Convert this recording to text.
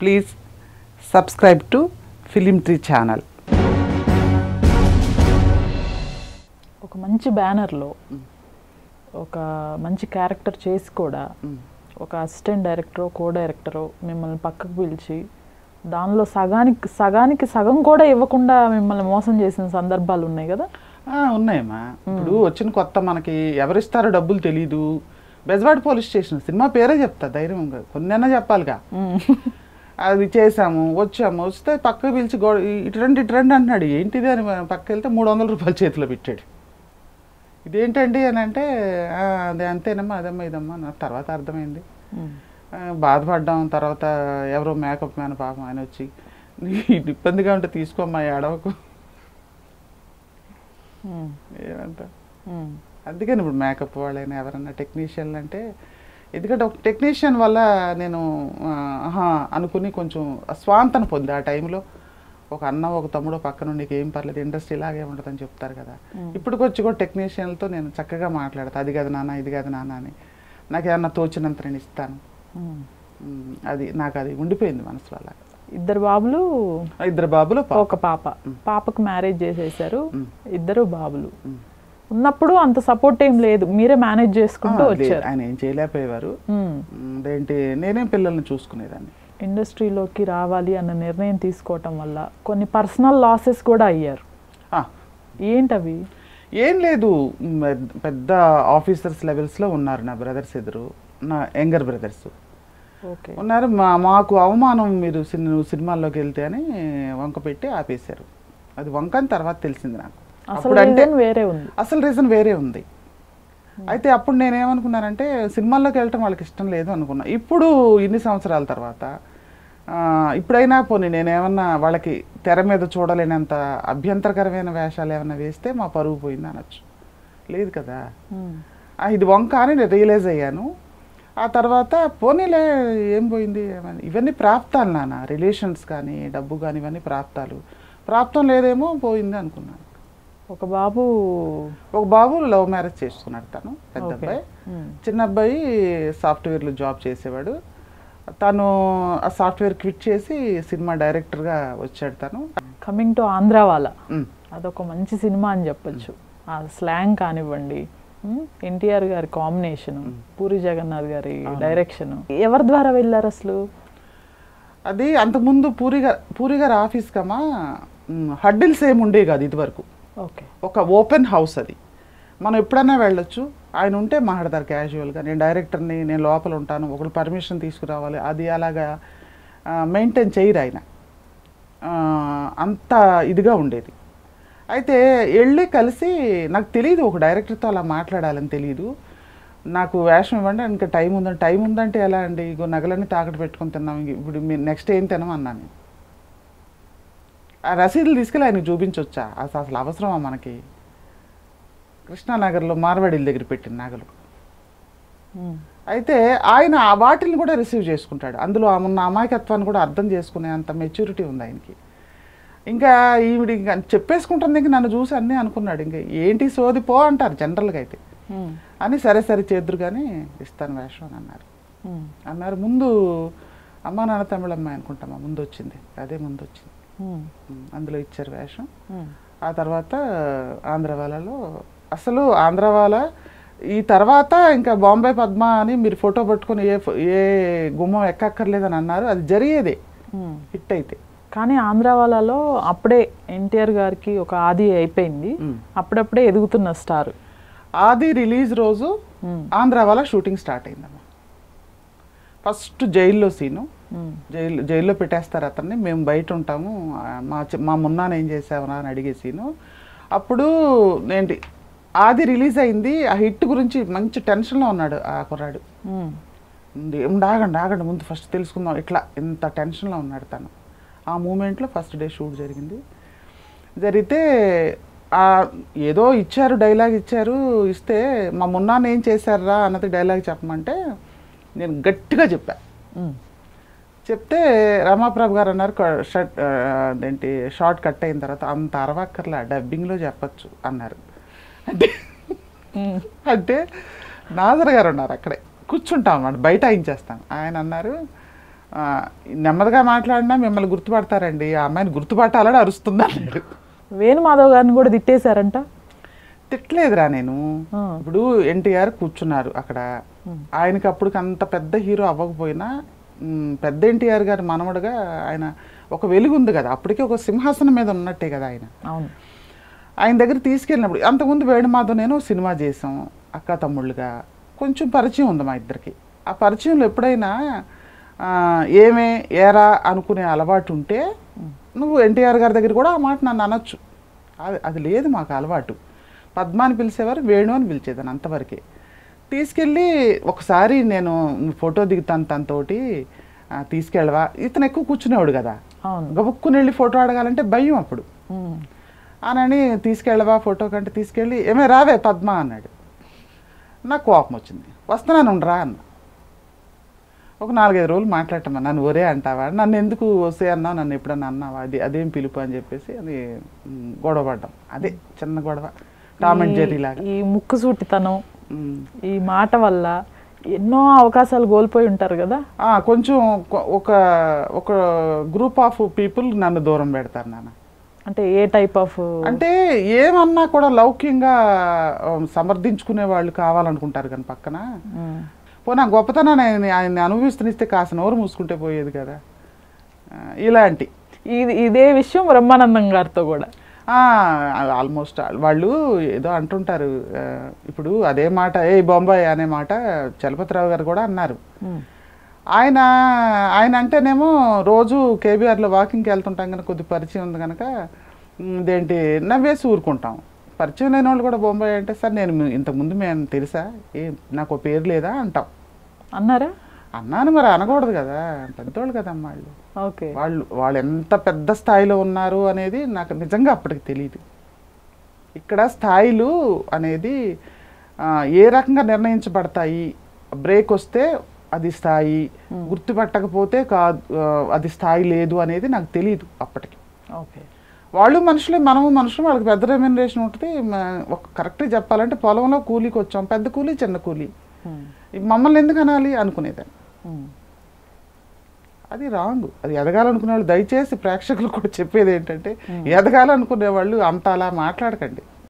Please subscribe to film tree channel. ఒక మంచి బ్యానర్లో ఒక మంచి క్యారెక్టర్ చేసి కూడా ఒక అసిస్టెంట్ డైరెక్టరో కో డైరెక్టరో మిమ్మల్ని పక్కకు పిలిచి దానిలో సగానికి సగానికి సగం కూడా ఇవ్వకుండా మిమ్మల్ని మోసం చేసిన సందర్భాలు ఉన్నాయి కదా? ఉన్నాయమ్మా ఇప్పుడు వచ్చిన కొత్త మనకి ఎవరిస్తారో డబ్బులు తెలీదు. బెజవాడ పోలీస్ స్టేషన్ సినిమా పేరే చెప్తా ధైర్యంగా. కొన్నైనా చెప్పాలిగా? అది చేసాము వచ్చాము వస్తే పక్కకు పిలిచి గో ఇటు రండి ఇటు రండి అంటున్నాడు. ఏంటిది అని మనం పక్కకి వెళ్తే మూడు వందల రూపాయలు చేతిలో పెట్టాడు. ఇదేంటండి అని అంటే "ఆ, అదే అంతేనమ్మా అదమ్మా ఇదమ్మా నాకు తర్వాత అర్థమైంది. బాధపడ్డాం. తర్వాత ఎవరో మేకప్ మ్యాన్ పాపం ఆయన వచ్చి "నీకు ఇబ్బందిగా ఉంటే తీసుకోమ్మా ఏడవకు. ఏమంటా. అందుకని ఇప్పుడు మేకప్ వాళ్ళైనా ఎవరన్నా టెక్నీషియన్లు అంటే ఎందుకంటే ఒక టెక్నీషియన్ వల్ల నేను అనుకుని కొంచెం స్వాంతన పొంది. ఆ టైంలో ఒక అన్న ఒక తమ్ముడు పక్కన నీకు ఏం పర్లేదు ఇండస్ట్రీ ఇలాగే ఉంటుందని చెప్తారు కదా. ఇప్పటికొచ్చి కూడా టెక్నీషియన్లతో నేను చక్కగా మాట్లాడతా. అది కాదు నాన్న ఇది కాదు నాన్న అని. నాకు ఏమన్నా తోచినంత నేను ఇస్తాను. అది నాకు అది ఉండిపోయింది మనసులో అలా ఇద్దరు బాబులు? ఇద్దరు బాబులు. ఒక పాప. పాపకు మ్యారేజ్ చేసేసారు. ఇద్దరు బాబులు. ఉన్నప్పుడు అంత సపోర్ట్ ఏం లేదు. మీరే మేనేజ్ చేసుకుంటూ వచ్చారు. ఆయన ఏం చేయలేకపోయేవారు. ఏంటి నేనే పిల్లల్ని చూసుకునేదాన్ని. ఇండస్ట్రీలోకి రావాలి అన్న నిర్ణయం తీసుకోవటం వల్ల కొన్ని పర్సనల్ లాసెస్ కూడా అయ్యారు. ఏంటవి? ఏం లేదు. పెద్ద ఆఫీసర్స్ లెవెల్స్లో ఉన్నారు నా బ్రదర్స్ ఎదురు. నా యంగర్ బ్రదర్స్ ఓకే. ఉన్నారు. మా మాకు అవమానం మీరు సినిమాల్లోకి వెళ్తే అని వంక పెట్టి ఆపేశారు. అది వంక అని తర్వాత తెలిసింది నాకు. అప్పుడు అంటే వేరే ఉంది. అసలు రీజన్ వేరే ఉంది. అయితే అప్పుడు నేనేమనుకున్నానంటే సినిమాల్లోకి వెళ్ళటం వాళ్ళకి ఇష్టం లేదు అనుకున్నా. ఇప్పుడు ఇన్ని సంవత్సరాల తర్వాత ఇప్పుడైనా పోనీ నేనేమన్నా వాళ్ళకి తెర మీద చూడలేనంత అభ్యంతరకరమైన వేషాలు ఏమన్నా వేస్తే మా పరువు పోయింది అనొచ్చు. లేదు కదా. ఇది వంక అని నేను రియలైజ్ అయ్యాను. ఆ తర్వాత పోనీలే ఏం పోయింది? ఏమని? ఇవన్నీ ప్రాప్తాలు నాన్న. రిలేషన్స్ కానీ డబ్బు కానీ ఇవన్నీ ప్రాప్తాలు. ప్రాప్తం లేదేమో పోయింది అనుకున్నాను. ఒక బాబు ఒక బాబు లవ్ మ్యారేజ్ చేసుకున్నాడు తను పెద్ద. అబ్బాయి. చిన్న అబ్బాయి సాఫ్ట్వేర్లో జాబ్ చేసేవాడు. తను ఆ సాఫ్ట్వేర్ క్విట్ చేసి సినిమా డైరెక్టర్గా వచ్చాడు తను. కమింగ్ టు ఆంధ్ర వాళ్ళ. అదొక మంచి సినిమా అని చెప్పొచ్చు. ఆ స్లాంగ్ కానివ్వండి ఎన్టీఆర్ గారి కాంబినేషన్ పూరి జగన్నాథ్ గారి డైరెక్షన్. ఎవరి ద్వారా వెళ్ళారు అసలు? అది అంతకుముందు పూరి గారు పూరి గారి ఆఫీస్ కమా హడ్డిల్స్ ఏమి ఉండే కాదు ఇదివరకు. ఒక ఓపెన్ హౌస్ అది. మనం ఎప్పుడైనా వెళ్ళొచ్చు. ఆయన ఉంటే మాట్లాడతారు క్యాజువల్గా. నేను డైరెక్టర్ని నేను లోపల ఉంటాను. ఒకరు పర్మిషన్ తీసుకురావాలి. అది అలాగా మెయింటైన్ చేయరు ఆయన. అంత ఇదిగా ఉండేది. అయితే వెళ్ళి కలిసి నాకు తెలియదు ఒక డైరెక్టర్తో అలా మాట్లాడాలని తెలియదు నాకు వేషం ఇవ్వండి ఇంకా టైం ఉందండి టైం ఉందంటే ఎలా అండి? ఇగో నగలన్నీ తాకట్టు పెట్టుకుని తిన్నాం. ఇప్పుడు మీరు నెక్స్ట్ ఏం తినమన్నాను ఆ రసీదులు తీసుకెళ్ళి ఆయనకు చూపించవచ్చా అసలు అసలు అవసరమా మనకి? కృష్ణానగర్లో మార్వాడిల దగ్గర పెట్టిన నగలు. అయితే ఆయన ఆ వాటిని కూడా రిసీవ్ చేసుకుంటాడు. అందులో ఆ ఉన్న అమాయకత్వాన్ని కూడా అర్థం చేసుకునే అంత మెచ్యూరిటీ ఉంది ఆయనకి. ఇంకా ఈవిడ ఇంకా చెప్పేసుకుంటుంది ఇంక నన్ను చూసి అన్నీ అనుకున్నాడు. ఇంకా ఏంటి సోది? పో అంటారు జనరల్గా అయితే. అని సరే సరే చేద్దరు కానీ ఇస్తాను వేషం అని అన్నారు. అన్నారు ముందు అమ్మా నాన్న తమిళమ్మాయి అనుకుంటామా? ముందు వచ్చింది అదే ముందు వచ్చింది అందులో ఇచ్చారు వేషం. ఆ తర్వాత ఆంధ్ర వాళ్ళలో అసలు ఆంధ్ర వాళ్ళ ఈ తర్వాత ఇంకా బాంబే పద్మ అని మీరు ఫోటో పట్టుకొని ఏ ఏ గుమ్మం ఎక్కక్కర్లేదని అన్నారు. అది జరిగేదే. హిట్ అయితే. కానీ ఆంధ్ర వాళ్ళలో అప్పుడే ఎన్టీఆర్ గారికి ఒక ఆది అయిపోయింది. అప్పుడప్పుడే ఎదుగుతున్న స్టార్. ఆది రిలీజ్ రోజు ఆంధ్ర వాళ్ళ షూటింగ్ స్టార్ట్ అయిందమ్మా ఫస్ట్ జైల్లో సీను. జైలు జైల్లో పెట్టేస్తారు అతన్ని. మేము బయట ఉంటాము. మా మా మున్నాను ఏం చేసావనా అని అడిగే సీను. అప్పుడు ఏంటి ఆది రిలీజ్ అయింది. ఆ హిట్ గురించి మంచి టెన్షన్లో ఉన్నాడు ఆ కుర్రాడు. ఆగండి ఆగండి ముందు ఫస్ట్ తెలుసుకుందాం. ఇట్లా ఇంత టెన్షన్లో ఉన్నాడు తను. ఆ మూమెంట్లో ఫస్ట్ డే షూట్ జరిగింది. జరిగితే ఏదో ఇచ్చారు డైలాగ్ ఇచ్చారు. ఇస్తే మా మున్నాన్న ఏం చేశారా అన్నది డైలాగ్ చెప్పమంటే నేను గట్టిగా చెప్పా. చెప్తే రమాప్రభు గారు అన్నారు షర్ట్ అదేంటి షార్ట్ కట్ అయిన తర్వాత అంత అరవక్కర్లా డబ్బింగ్లో చెప్పచ్చు అన్నారు. అంటే అంటే నాజర్ గారు ఉన్నారు అక్కడే. కూర్చుంటాం అన్నమాట బయట చేస్తాను ఆయన అన్నారు నెమ్మదిగా మాట్లాడినా మిమ్మల్ని గుర్తుపడతారండి ఆ అమ్మాయిని గుర్తుపట్టాలని అరుస్తుంది అన్నాడు వేణుమాధవ్ గారిని కూడా తిట్టేశారంట? తిట్టలేదురా నేను. ఇప్పుడు ఎన్టీఆర్ కూర్చున్నారు అక్కడ. ఆయనకి అప్పుడు అంత పెద్ద హీరో అవ్వకపోయినా పెద్ద ఎన్టీఆర్ గారి మనవడుగా ఆయన ఒక వెలుగు ఉంది కదా. అప్పటికే ఒక సింహాసనం మీద ఉన్నట్టే కదా ఆయన. అవును. ఆయన దగ్గర తీసుకెళ్ళినప్పుడు అంతకుముందు వేణుమాధవ్ నేను సినిమా చేసాం అక్క తమ్ముళ్ళుగా. కొంచెం పరిచయం ఉంది మా ఇద్దరికి. ఆ పరిచయంలో ఎప్పుడైనా ఏమే ఏరా అనుకునే అలవాటు ఉంటే నువ్వు ఎన్టీఆర్ గారి దగ్గర కూడా ఆ మాట నన్ను అనొచ్చు. అది అది లేదు మాకు అలవాటు. పద్మ అని పిలిచేవారు వేణు అని పిలిచేదాన్ని అంతవరకే. తీసుకెళ్ళి ఒకసారి నేను ఫోటో దిగుతాను తనతోటి తీసుకెళ్ళవా? ఇతను ఎక్కువ కూర్చునేవాడు కదా. గబుక్కుని వెళ్ళి ఫోటో అడగాలంటే భయం అప్పుడు. అనని తీసుకెళ్ళవా ఫోటో కంటే తీసుకెళ్ళి ఏమే రావే పద్మ అన్నాడు. నాకు కోపం వచ్చింది. వస్తున్నాను ఉండరా అన్న. ఒక నాలుగైదు రోజులు మాట్లాడటమ్మా నన్ను ఒరే అంటావా? నన్ను ఎందుకు వస్తే అన్నావు? నన్ను ఎప్పుడన్నా అన్నావా? అది అదేం పిలుపు అని చెప్పేసి అది గొడవ పడ్డాం. అదే చిన్న గొడవ. ఈ ముక్కుసూటితనం మ్. ఈ మాట వల్ల ఎన్నో అవకాశాలు కోల్పోయి ఉంటారు కదా? ఆ, కొంచెం ఒక ఒక గ్రూప్ ఆఫ్ పీపుల్ నన్ను దూరం పెడతారు నాన్న. అంటే ఏ టైప్ ఆఫ్ అంటే ఏమన్నా కూడా లౌక్యంగా ఆ, సమర్థించుకునే వాళ్ళు కావాలనుకుంటారు కానీ పక్కన. పోనా గొప్పతనాన్ని ఆయన ఆయన అనుభవిస్తునిస్తే కాస్త నోరు మూసుకుంటే పోయేది కదా. ఆ, ఇలాంటి. ఇది ఇదే విషయం బ్రహ్మానందం గారితో కూడా. ఆల్మోస్ట్ వాళ్ళు ఏదో అంటుంటారు ఇప్పుడు అదే మాట ఏ బొంబాయి అనే మాట చలపతిరావు గారు కూడా అన్నారు. ఆయన ఆయన అంటేనేమో రోజు కేబీఆర్లో వాకింగ్కి వెళ్తుంటాం కనుక కొద్ది పరిచయం ఉంది కనుక "ఉమ్, ఇదేంటి నవ్వేసి ఊరుకుంటాం. పరిచయం లేని వాళ్ళు కూడా బొంబాయి అంటే సార్ నేను ఇంతకుముందు మేము తెలుసా? ఏ నాకు పేరు లేదా? అంటాం. అన్నారా? అన్నాను మరి అనకూడదు కదా. పెద్దోళ్ళు కదమ్మా వాళ్ళు ఓకే. వాళ్ళు వాళ్ళు ఎంత పెద్ద స్థాయిలో ఉన్నారు అనేది నాకు నిజంగా అప్పటికి తెలియదు ఇక్కడ స్థాయిలు అనేది ఏ రకంగా నిర్ణయించబడతాయి? బ్రేక్ వస్తే అది స్థాయి గుర్తుపట్టకపోతే కాదు అది స్థాయి లేదు అనేది నాకు తెలియదు అప్పటికి. ఓకే. వాళ్ళు మనుషులే మనము మనుషులు వాళ్ళకి పెద్ద రెమ్యునరేషన్ ఉంటుంది. ఒక కరెక్ట్గా చెప్పాలంటే పొలంలో కూలీకి వచ్చాం పెద్ద కూలీ చిన్న కూలీ. మమ్మల్ని ఎందుకు అనాలి? అనుకునేదాన్ని. అది రాంగ్. అది ఎదగాలనుకునే వాళ్ళు దయచేసి ప్రేక్షకులు కూడా చెప్పేది ఏంటంటే ఎదగాలనుకునే వాళ్ళు అంత అలా మాట్లాడకండి.